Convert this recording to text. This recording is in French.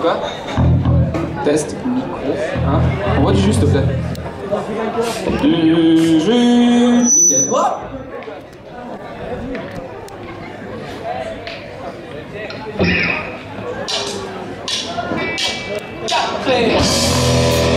Quoi Test, micro, hein Envoie du jus, s'il te plaît. Du jus Nickel. Oh Un,